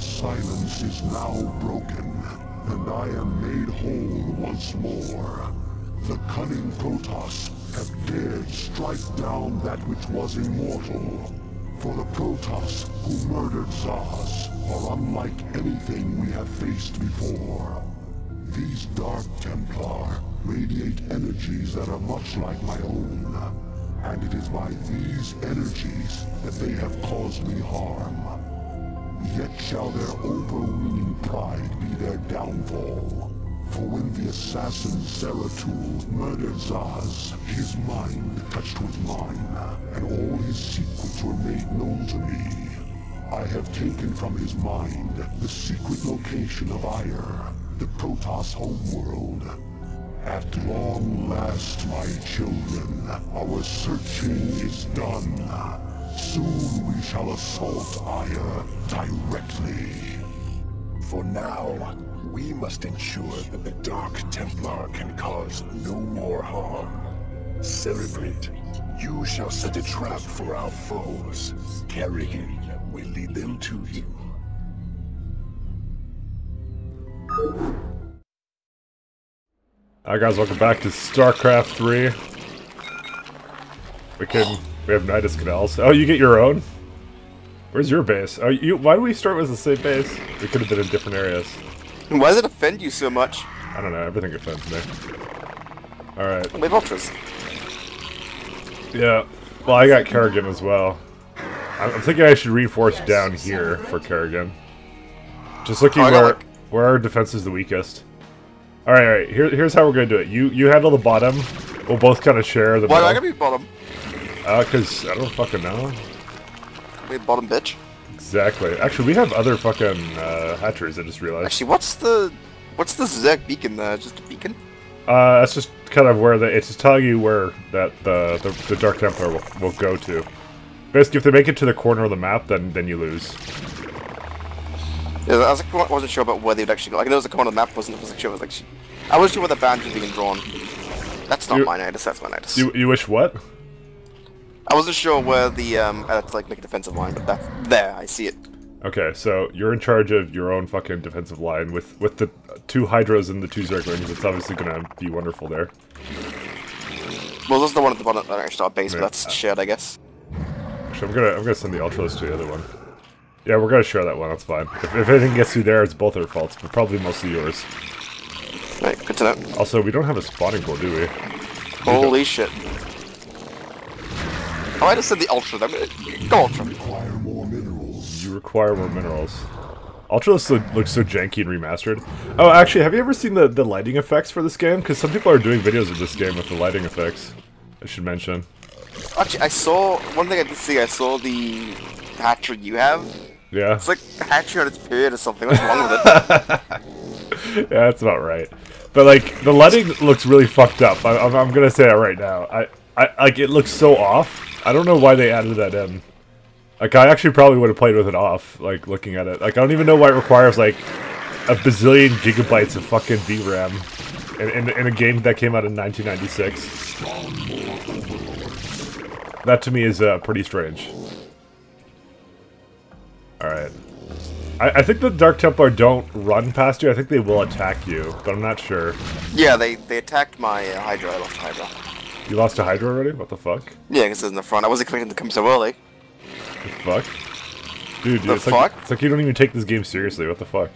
Silence is now broken, and I am made whole once more. The cunning Protoss have dared strike down that which was immortal. For the Protoss who murdered Zasz are unlike anything we have faced before. These Dark Templar radiate energies that are much like my own. And it is by these energies that they have caused me harm. Yet shall their overweening pride be their downfall. For when the assassin Zeratul murdered Zasz, his mind touched with mine, and all his secrets were made known to me. I have taken from his mind the secret location of Aiur, the Protoss homeworld. At long last, my children, our searching is done. Soon we shall assault Aiur directly. For now, we must ensure that the Dark Templar can cause no more harm. Cerebrate, you shall set a trap for our foes. Kerrigan will lead them to you. Hi guys, welcome back to StarCraft 3. We can we have Nidus Canals. Oh, you get your own? Where's your base? Oh, you why do we start with the same base? We could have been in different areas. Why does it offend you so much? I don't know, everything offends me. Alright. We have ultras. Yeah. Well, I got Kerrigan as well. I'm I'm thinking I should reinforce down here for Kerrigan. Just looking Oh, where like- where our defense is the weakest. All right, all right. Here, here's how we're gonna do it. You you handle the bottom. We'll both kind of share the Why do I gotta be bottom? Uh, cause I don't fucking know. We bottom bitch. Exactly. Actually, we have other fucking uh, hatcheries. I just realized. Actually, what's the what's the Zerg beacon there? Just a beacon? Uh, that's just kind of where the it's just telling you where that the the, the Dark Templar will, will go to. Basically, if they make it to the corner of the map, then then you lose. Yeah, I was like, wasn't sure about where they'd actually go. Like, there was a corner of the map, wasn't I wasn't sure. It was like, I wasn't sure where the boundary was being drawn. That's not You- my Nidus, that's my Nidus. You you wish what? I wasn't sure where the, um, I had to, like, make a defensive line, but that's there, I see it. Okay, so you're in charge of your own fucking defensive line with with the two Hydras and the two Zerglings. It's obviously gonna be wonderful there. Well, there's the one at the bottom that actually our base, Yeah. but that's shared, I guess. Actually, I'm gonna I'm gonna send the Ultras to the other one. Yeah, we're gonna share that one. That's fine. If, if anything gets you there, it's both our faults, but probably mostly yours. Right, good to know. Also, we don't have a spawning pool, do we? Holy shit. Oh, I just said the Ultra. Gonna go Ultra. Require more minerals. You require more minerals. Ultra so, looks so janky and remastered. Oh, actually, have you ever seen the, the lighting effects for this game? Because some people are doing videos of this game with the lighting effects. I should mention. Actually, I saw one thing I did see. I saw the hatchery you have. Yeah, It's like a hatchery on its period or something. What's wrong with it? yeah, that's about right. But like, the lighting looks really fucked up. I, I'm, I'm gonna say that right now. I, I like it looks so off. I don't know why they added that in. Like, I actually probably would have played with it off. Like, looking at it, like, I don't even know why it requires like a bazillion gigabytes of fucking VRAM in, in, in a game that came out in 1996. That to me is uh, pretty strange. All right. I, I think the Dark Templar don't run past you. I think they will attack you, but I'm not sure. yeah, they they attacked my uh, Hydra. I lost Hydra. You lost a Hydra already? What the fuck? Yeah, because it's in the front. I wasn't expecting to come so early. The fuck? Dude, dude The it's, Like, fuck? it's like you don't even take this game seriously. What the fuck?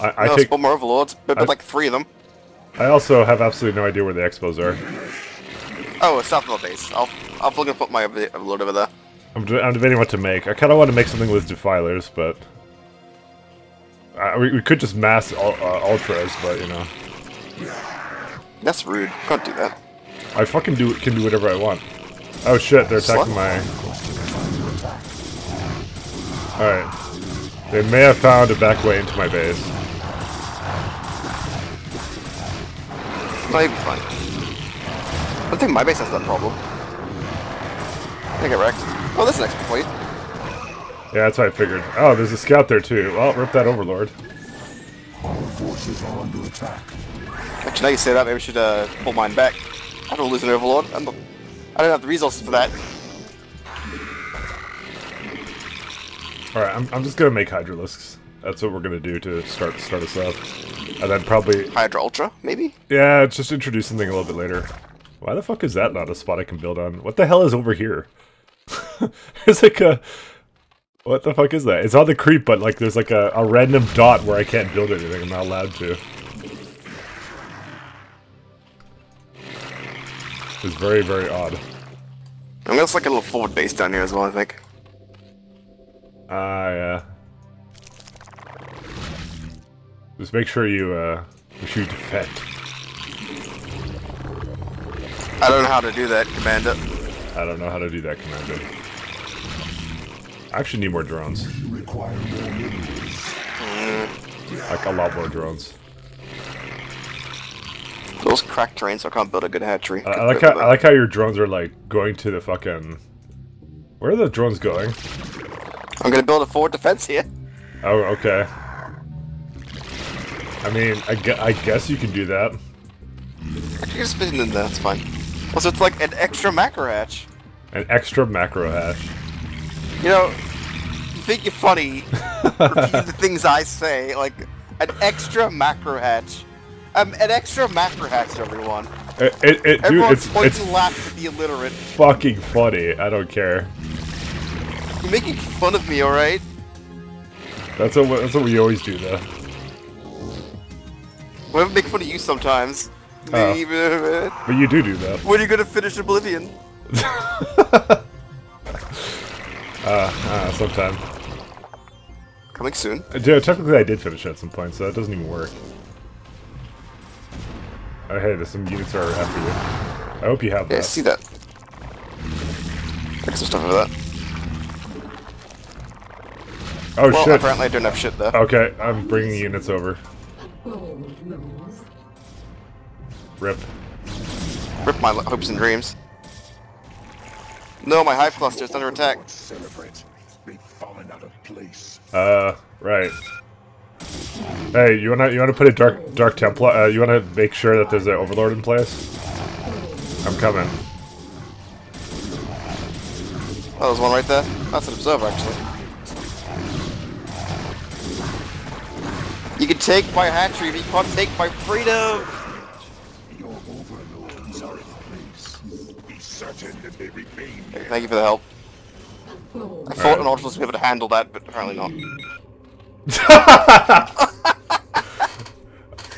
I, I no, take. more overlords, but, but like three of them. I also have absolutely no idea where the expos are. Oh, it's south base. I'll I'll fucking put my over- overlord over there. I'm, de- I'm debating what to make. I kind of want to make something with defilers, but uh, we, we could just mass ul- uh, ultras. But you know, That's rude. Can't do that. I fucking do it can do whatever I want. Oh shit, they're attacking Slut. my. Alright. They may have found a back way into my base. No, you'll be fine. I don't think my base has that problem. I get wrecked. Oh, that's an extra point. Yeah, that's what I figured. Oh, there's a scout there too. Well, rip that overlord. Our forces are under attack. Actually, now you say that, maybe we should uh, pull mine back. I don't lose an overlord. I'm not, I don't have the resources for that. Alright, I'm, I'm just gonna make Hydralisks. That's what we're gonna do to start start us up. And then probably... Hydra Ultra, maybe? Yeah, just introduce something a little bit later. Why the fuck is that not a spot I can build on? What the hell is over here? there's like a... What the fuck is that? It's on the creep, but like there's like a, a random dot where I can't build anything. I'm not allowed to. It's very, very odd. I'm gonna like a little forward base down here as well, I think. Ah, yeah. Just make sure you, uh, make sure you defend. I don't know how to do that, Commander. I don't know how to do that, Commander. I actually need more drones. You require more minerals. Like, a lot more drones. Those cracked terrain, so I can't build a good hatchery. I, I like how, I like how your drones are, like, going to the fucking... Where are the drones going? I'm gonna build a forward defense here. Oh, okay. I mean, I, gue I guess you can do that. Actually, just spin in there, that's fine. Also, it's like an extra macro hatch. An extra macro hatch. You know, you think you're funny, the things I say, like, an extra macro hatch. Um, an extra macro hatch, everyone. It, it, it dude, it's, point it's laugh at the illiterate. fucking funny. I don't care. You're making fun of me, alright? That's what, that's what we always do, though. We'll make fun of you sometimes. Oh. But you do do that. When are you gonna finish Oblivion? Uh, uh, sometime. Coming soon. Uh, Dude, technically I did finish at some point, so that doesn't even work. Oh, hey, there's some units are after you. I hope you have Yeah, I that. see that. Take some stuff over that. Oh, Well, shit. apparently I don't have shit there. Okay, I'm bringing units over. Rip. Rip my hopes and dreams. No, my hive cluster is under attack. Cerebrate. They've fallen out of place. Uh, right. Hey, you wanna you wanna put a dark dark Templar? Uh, you wanna make sure that there's an Overlord in place? I'm coming. Oh, there's one right there. That's an observer, actually. You can take my hatchery, but you can't take my freedom! Your overlords are in place. Be certain that they remain. Thank you for the help. I thought an Ultra was be able to handle that, but apparently not.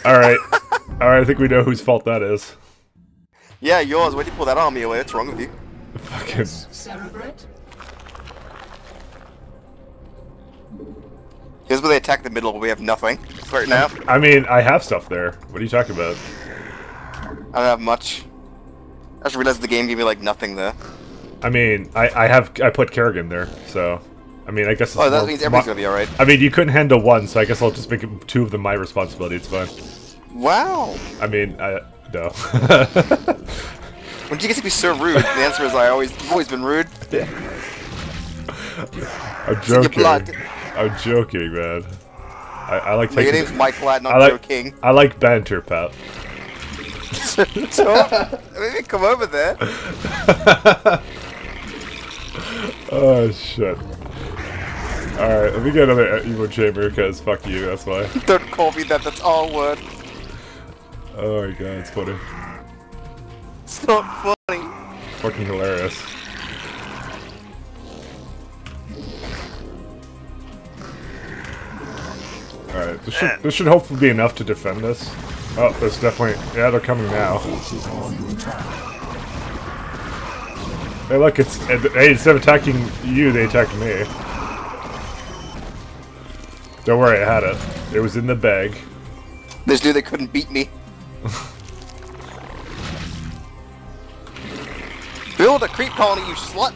Alright. Alright, I think we know whose fault that is. Yeah, yours. Why'd you pull that army away? What's wrong with you? Fucking. Cerebrate. Here's where they attack the middle, where we have nothing. Right now. I mean, I have stuff there. What are you talking about? I don't have much. I just realized the game gave me, like, nothing there. I mean, I, I have I put Kerrigan there, so I mean, I guess. It's Oh, that means everything's gonna be alright. I mean, you couldn't handle one, so I guess I'll just make it two of them my responsibility. It's fine. Wow! I mean, I no. When did you get to be so rude? The answer is I always, you've always been rude. I'm joking. I'm joking, man. I, I like Your name's Mike Lat, not I like Joe King. I like banter, pal. maybe come over there. Oh shit. All right, let me get another Evo chamber because fuck you. That's why. Don't call me that, that's all word. Oh my god, it's funny. It's not funny. Fucking hilarious. Alright, this should, this should hopefully be enough to defend this. Oh, there's definitely... Yeah, they're coming now. Forces are under attack. Hey, look, it's... Hey, instead of attacking you, they attacked me. Don't worry, I had it. It was in the bag. This dude they couldn't beat me. Build a creep colony, you slut!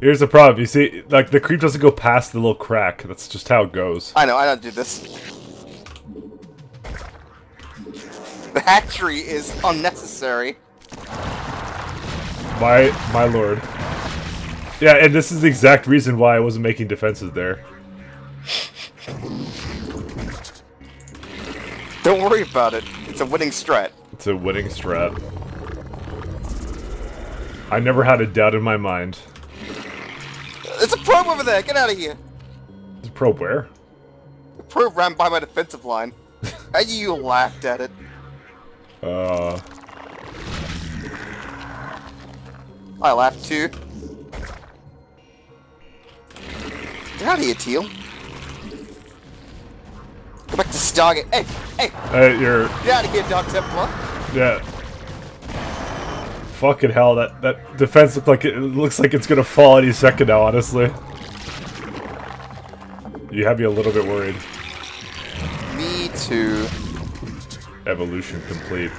Here's the problem. You see, like, the creep doesn't go past the little crack. That's just how it goes. I know, I don't do this. The hatchery is unnecessary. My my lord. Yeah, and this is the exact reason why I wasn't making defenses there. Don't worry about it. It's a winning strat. It's a winning strat. I never had a doubt in my mind. There's a probe over there. Get out of here. Is probe where? The probe ran by my defensive line. and you laughed at it. Uh, I laughed too. Get out of here, Teal. Go back to Stargate. Hey, hey, hey, you're get out of here, Dark Templar. yeah. Fucking hell, that that defense look like it, it looks like it's gonna fall any second now. Honestly, you have me a little bit worried. Me too. Evolution complete.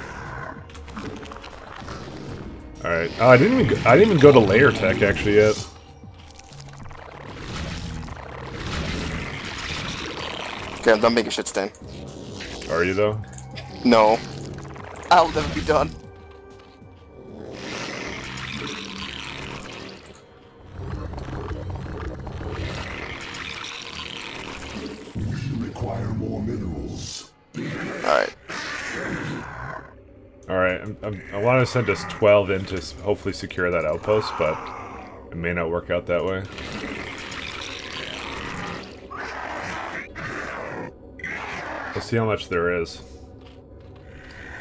All right. Oh, I didn't even go, I didn't even go to lair tech actually yet. Okay, I'm done making shit stain. Are you though? No. I'll never be done. We require more minerals. Alright. All right. I'm, I'm, I want to send us 12 in to hopefully secure that outpost, but it may not work out that way. See how much there is.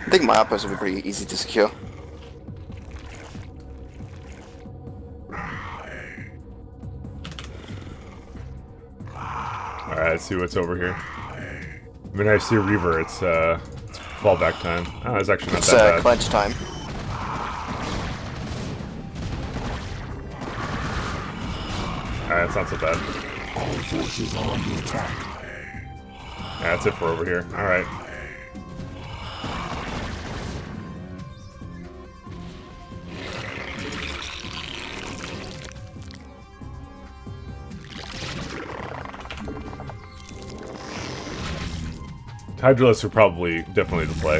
I think my outpost will be pretty easy to secure. All right. Let's see what's over here. I mean, I see Reaver. It's uh, it's fallback time. Oh, it's actually not It's that uh, bad. clench time. All right, it's not so bad. Our forces are under attack. Yeah, that's it for over here. All right. Hydralisk are probably definitely the play.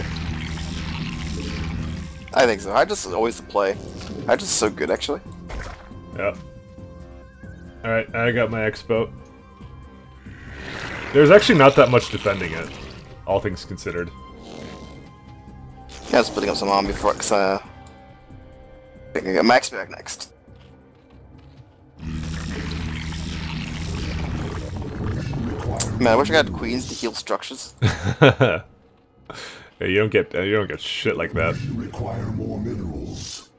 I think so. I just always the play. I just so good actually. Yep. Alright, I got my expo. There's actually not that much defending it, all things considered. Yeah, I was putting up some arm before because uh, I I got Max back next. Man, I wish I had queens to heal structures. yeah, you don't get you don't get shit like that. We require more minerals.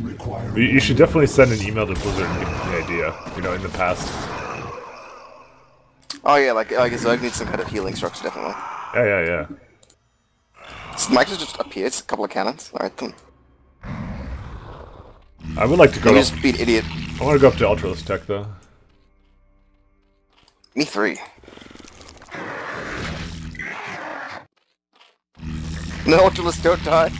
Require You, you should definitely send an email to Blizzard and give them the idea. You know, in the past. Oh yeah, like I guess I need some kind of healing structure definitely. Yeah, yeah, yeah. So Max just appeared, a couple of cannons. Alright then. I would like to go. Me just be an idiot. I want to go up to Ultralisk Tech though. Me three. No, Ultralisks don't die.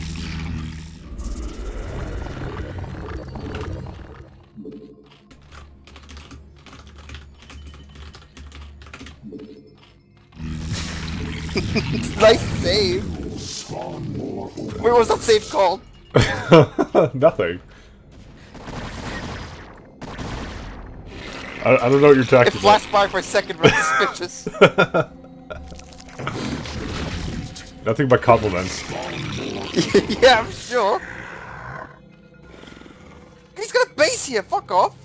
nice save. over. Where was that save called? Nothing. I, I don't know what you're It talking about. flashed by for a second, but suspicious. Nothing but compliments. yeah, I'm sure. He's got a base here. Fuck off.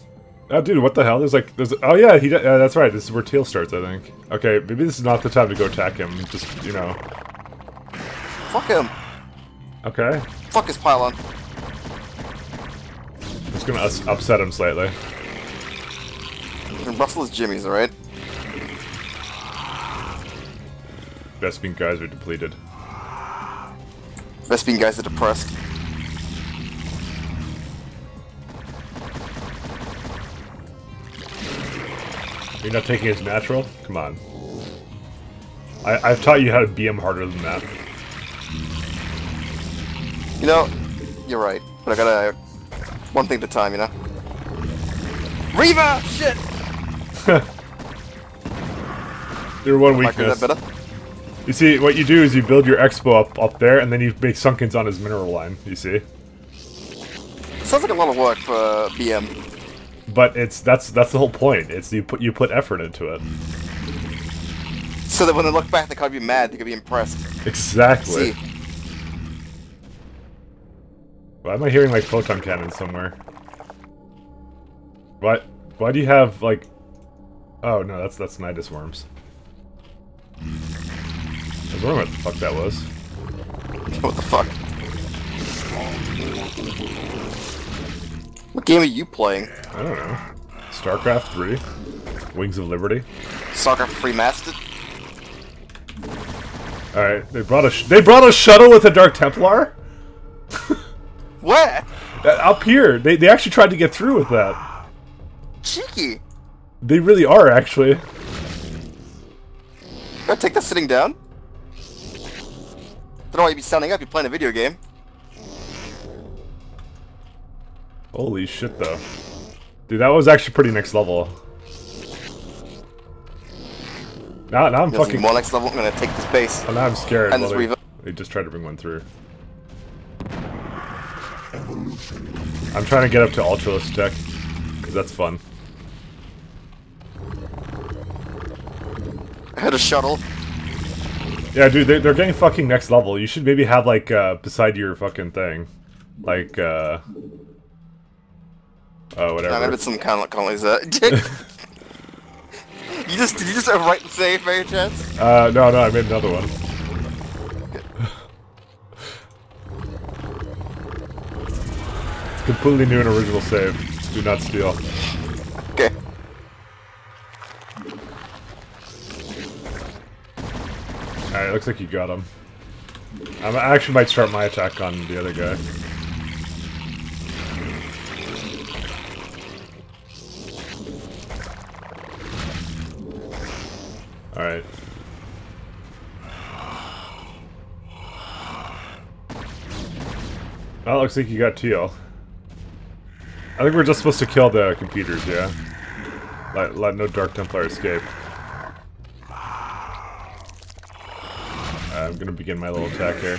Oh, dude, what the hell? There's like, there's. Oh yeah, he. Yeah, that's right. This is where Teal starts, I think. Okay, maybe this is not the time to go attack him. Just, you know. Fuck him. Okay, Fuck his pylon. just gonna us upset him slightly. And Russell is Jimmy's, alright? Vespene guys are depleted. Best being guys are depressed. You're not taking his natural? Come on. I, I've taught you how to BM harder than that. You know, you're right. But I gotta... One thing at a time, you know? Reaver! Shit! Your one weakness. that better. You see, what you do is you build your expo up up there, and then you make sunkens on his mineral line. You see, Sounds like a lot of work for BM. But it's that's that's the whole point. It's you put you put effort into it. So that when they look back, they can't be mad, they can be impressed. Exactly. See. Why am I hearing like photon cannons somewhere? What? Why do you have like? Oh no, that's that's Nidus worms. I was wondering what the fuck that was. What the fuck? What game are you playing? I don't know. StarCraft 3? Wings of Liberty? StarCraft Remastered? Alright, they brought a they brought a shuttle with a Dark Templar? what? Uh, up here. They, they actually tried to get through with that. Cheeky. They really are, actually. Gotta take that sitting down. Don't know why you'd be standing up, you're playing a video game. Holy shit, though. Dude, that was actually pretty next level. Now, now I'm There's fucking... more next level, I'm gonna take this base. Now I'm scared. And this they, they just tried to bring one through. I'm trying to get up to Ultralisk tech. Because that's fun. I had a shuttle. Yeah, dude, they're, they're getting fucking next level. You should maybe have, like, uh, beside your fucking thing. Like, uh... Oh, I whatever. maybe it's some kind of, like that. you just, did you just write the save by chance? Uh, no, no, I made another one. it's completely new and original save. Do not steal. Okay. Alright, looks like you got him. I actually might start my attack on the other guy. Looks like you got teal. I think we're just supposed to kill the computers, yeah? Let, let no Dark Templar escape. I'm gonna begin my little attack here.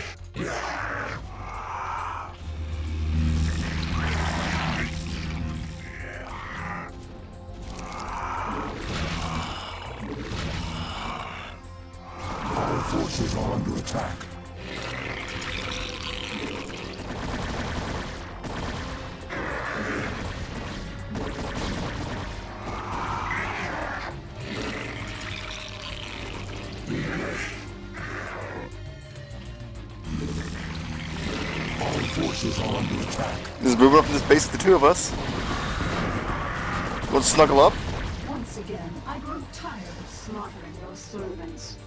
Our forces are under attack. Two of us. Want to snuggle up? Once again, I grow tired of slaughtering your servants.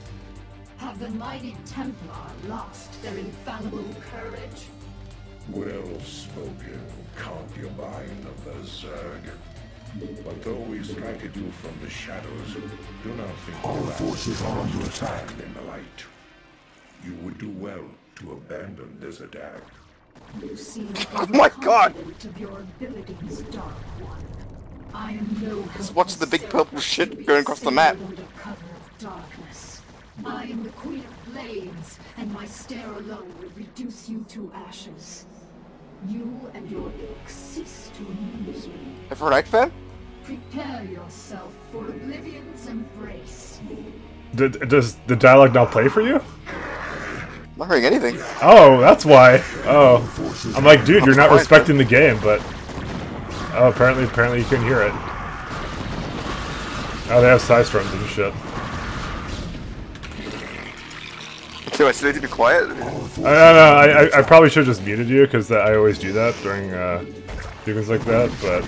Have the mighty Templar lost their infallible courage? Well spoken, concubine of the Zerg. But though we strike at you from the shadows, do not think Our forces are under attack. stand in the light. You would do well to abandon this attack. You seem Oh my God! overconfident of your abilities, Dark One. I am no Just watch the big purple shit going across the map. Under cover of darkness. I am the Queen of Blades, and my stare alone will reduce you to ashes. You and your ilk cease to amuse me. Ever right, fam? Prepare yourself for Oblivion's embrace. D does the dialogue not play for you? Not hearing anything. Oh, that's why. Oh, I'm like, dude, you're not respecting the game, but oh, apparently, apparently you couldn't hear it. Oh, they have psi storms and shit. Do I still need to be quiet? I don't know. I, I, I probably should have just muted you because I always do that during uh, things like that. But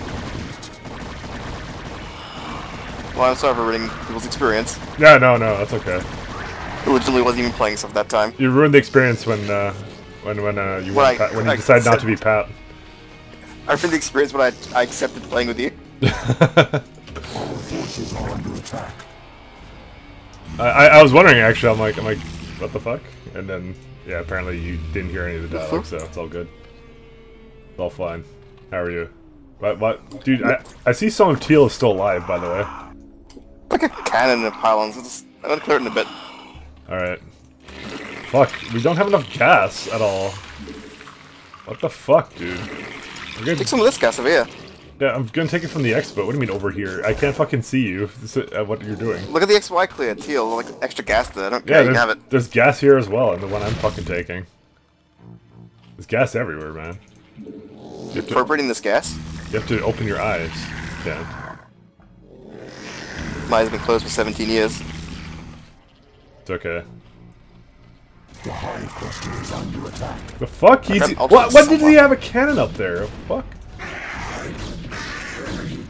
Well, I'm sorry for ruining people's experience. yeah, no, no, that's okay. I legitimately wasn't even playing stuff that time. You ruined the experience when uh, when when uh, you weren't I- Pat, when you I decided not to be Pat. I ruined the experience when I, I accepted playing with you. Our forces are under attack. I, I, was wondering actually. I'm like, I'm like, what the fuck? And then yeah, apparently you didn't hear any of the dialogue, so it's all good. It's all fine. How are you? What? What? Dude, I I see some of Teal is still alive, by the way. Like a cannon and pylons. It's, I'm gonna clear it in a bit. All right. Fuck, we don't have enough gas at all. What the fuck, dude? We're Take some of this gas over here. Yeah, I'm gonna take it from the expo. What do you mean over here? I can't fucking see you. Is, uh, what you're doing. Look at the XY clear. Teal, like extra gas there. I don't Yeah, care. you have there's, it. there's gas here as well, and the one I'm fucking taking. There's gas everywhere, man. You have to, Appropriating this gas? you have to open your eyes. Yeah. My eyes have been closed for 17 years. It's okay. The Hive Cluster is under attack. The fuck? He's, Okay, what, just what did he have a cannon up there? Fuck.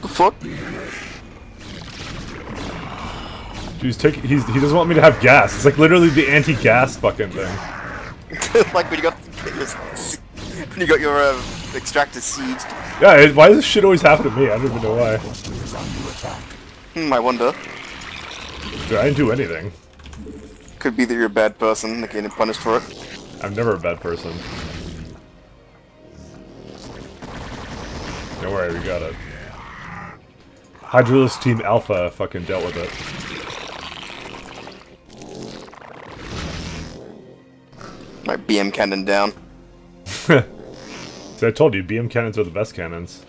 The fuck? He's taking. He's. He doesn't want me to have gas. It's like literally the anti-gas fucking thing. like when you got when you got your uh, extractor sieged. Yeah. It, why does this shit always happen to me? I don't even know why. Hmm, I wonder. Dude, I didn't do anything. Could be that you're a bad person, like getting punished for it. I'm never a bad person. Don't worry, we got it. Hydralisk Team Alpha fucking dealt with it. My BM cannon down. See, I told you, BM cannons are the best cannons.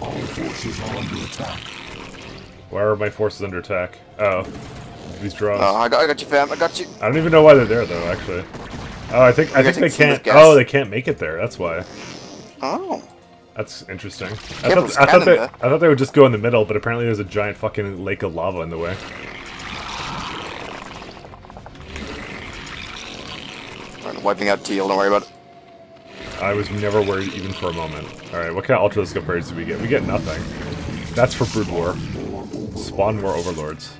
All forces are under attack. Why are my forces under attack? Oh, these draws. Oh, uh, I got, I got you, fam. I got you. I don't even know why they're there though. Actually. Oh, I think I think they can't. Oh, they can't make it there. That's why. Oh. That's interesting. I thought, I thought they. I thought they would just go in the middle, but apparently there's a giant fucking lake of lava in the way. Wiping out teal. Don't worry about it. I was never worried even for a moment. Alright, what kind of ultrascope upgrades do we get? We get nothing. That's for Brood War. Spawn more overlords.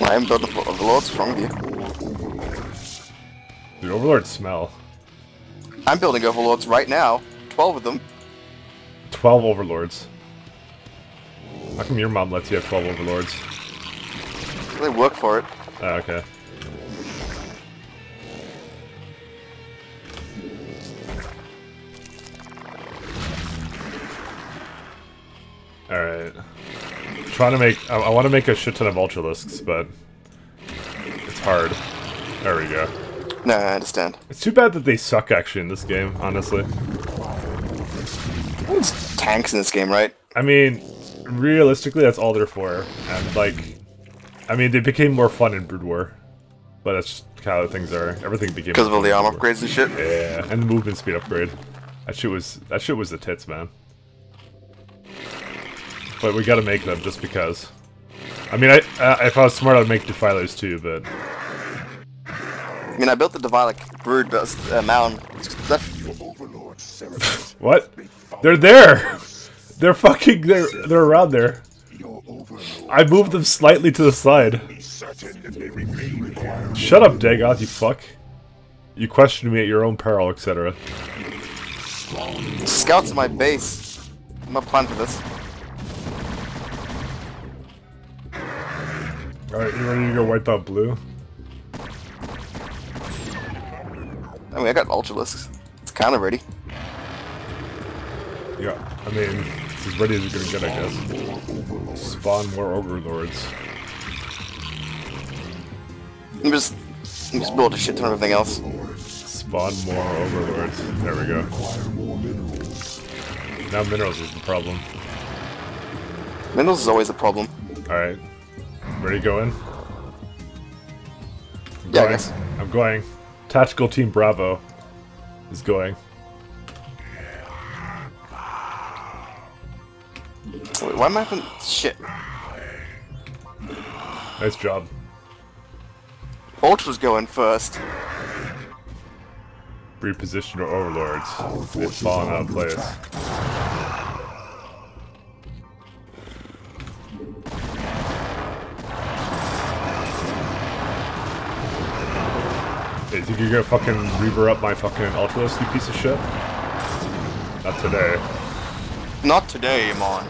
I am building the overlords from you. Dude, overlords smell. I'm building overlords right now. Twelve of them. Twelve overlords. How come your mom lets you have twelve overlords? They work for it. Oh, okay. Alright. Trying to make... I, I want to make a shit ton of Ultralisks, but... It's hard. There we go. No, I understand. It's too bad that they suck, actually, in this game, honestly. There's tanks in this game, right? I mean, realistically, that's all they're for. And, like... I mean, they became more fun in Brood War. But that's just how things are. Everything became... Because of all the fun in armor Brood War. upgrades and shit. Yeah, and the movement speed upgrade. That shit was that shit was the tits, man. But we gotta make them just because. I mean, I uh, if I was smart, I'd make defilers too. But I mean, I built the Divilik Brood uh, mound. That's Overlord Cerebrate. what? They're there. They're fucking. They're they're around there. I moved them slightly to the side. is certain that they remain required. Shut up, Daggoth, you fuck. You questioned me at your own peril, etc. scouts in my base. I'm not planning for this. Alright, you ready to go wipe out blue? I mean, I got Ultralisks. It's kind of ready. Yeah, I mean, it's as ready as you're gonna get, I guess. Spawn more overlords. I'm just, I'm just build a shit ton of everything else. Spawn more overlords. There we go. More minerals. Now minerals is the problem. Minerals is always a problem. Alright. Ready to go in? I'm Yeah, I going. guess. I'm going. Tactical Team Bravo is going. Wait, why am I having shit? Nice job. Ultra's going first. Reposition your overlords. They've fallen out of place. You're gonna fucking reaver up my fucking Ultralisk, you piece of shit? Not today. Not today, Amon.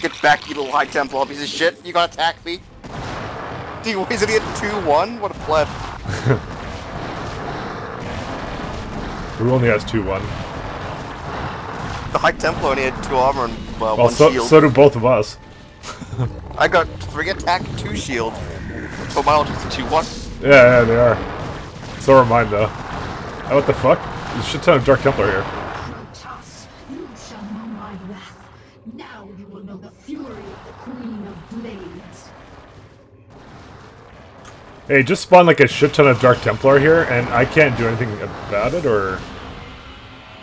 Get back, you little High Templar piece of shit. You gonna attack me? He's gonna get 2-1? What a pleb. Who only has 2-1? The High Templar only had 2 armor and well, Well, one so, shield. so do both of us. I got 3 attack, 2 shield. But my ultra's a 2-1. Yeah, yeah, they are. So are mine, though. Oh, what the fuck? There's a shit ton of Dark Templar here. Protoss, you shall know my wrath. Now you will know the fury of the Queen of Blades. Hey, just spawned like a shit ton of Dark Templar here, and I can't do anything about it, or...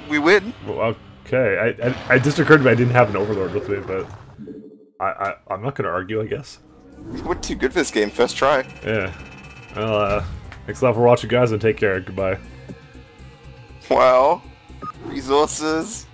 We win. Well, okay, I, I, it just occurred to me I didn't have an Overlord with me, but... I, I, I'm not gonna argue, I guess. We're too good for this game. First try. Yeah. Well, uh, thanks a lot for watching, guys, and take care. Goodbye. Wow. Resources.